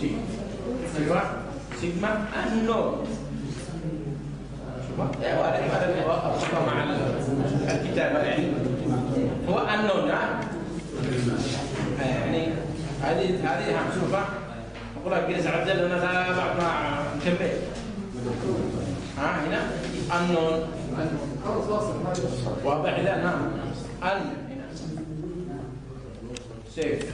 تي أيوه سيجما النون شوف هذا ولد مع الكتابه يعني هو النون يعني هذه هذه هم شوفها أقول لك جلس عبد الله أنا بعد ما نكمل ها هنا النون واضح لا نعم ان سيف